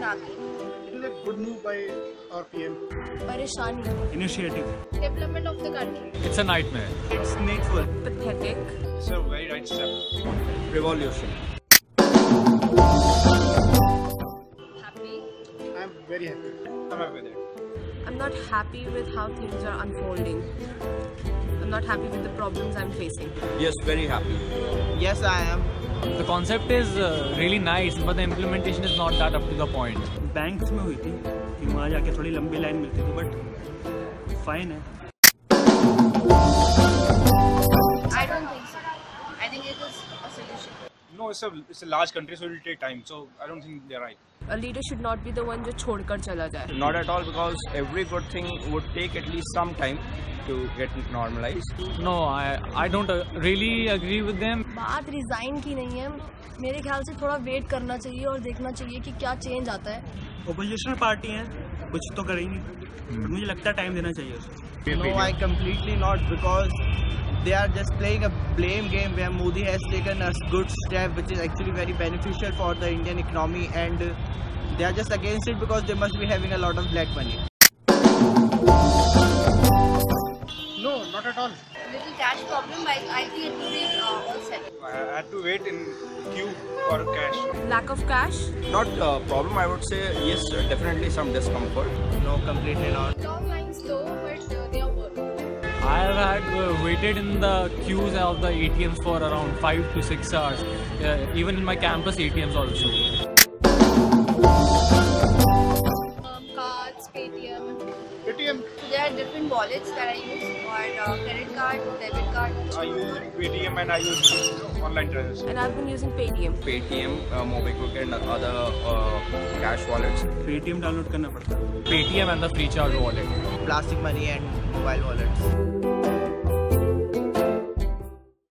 Ragi. It is a good move by our PM. Parishani. Initiative. Development of the country. It's a nightmare. It's needful. Pathetic. It's a very right step. Revolution. Happy. I'm very happy. I'm happy with it. I'm not happy with how things are unfolding. I'm not happy with the problems I'm facing. Yes, very happy. Yes, I am. The concept is uh, really nice, but the implementation is not that up to the point. Banks में हुई थी कि वहाँ जाके थोड़ी लंबी line मिलती थी बट फाइन है No, it's a it's a large country, so it will take time. So I don't think they're right. A leader should not be the one जो छोड़कर चला जाए. Not at all, because every good thing would take at least some time to get normalized. No, I I don't uh, really agree with them. बात resign की नहीं है मेरे ख्याल से थोड़ा वेट करना चाहिए और देखना चाहिए कि क्या चेंज आता है ओपोजिशनल पार्टी हैं कुछ तो करेंगी मुझे लगता है टाइम देना चाहिए उसे No, I completely not because they are just playing a blame game where Modi has taken a good step which is actually very beneficial for the Indian economy and uh, they are just against it because they must be having a lot of black money. No, not at all. Little cash problem, but I think it will be uh, all set. I had to wait in queue for cash. Lack of cash. Not a problem, I would say, yes, definitely some discomfort. No, completely not had uh, waited in the queues of the ATMs for around 5 to 6 hours, uh, even in my campus ATMs also. Um, cards, Paytm. Paytm? There are different wallets that I use for uh, credit card, debit card. I use Paytm and I use online transfers. And I've been using Paytm. Paytm, uh, MobiKwik and other uh, cash wallets. Paytm download. Paytm and the FreeCharge wallet. Plastic money and mobile wallets.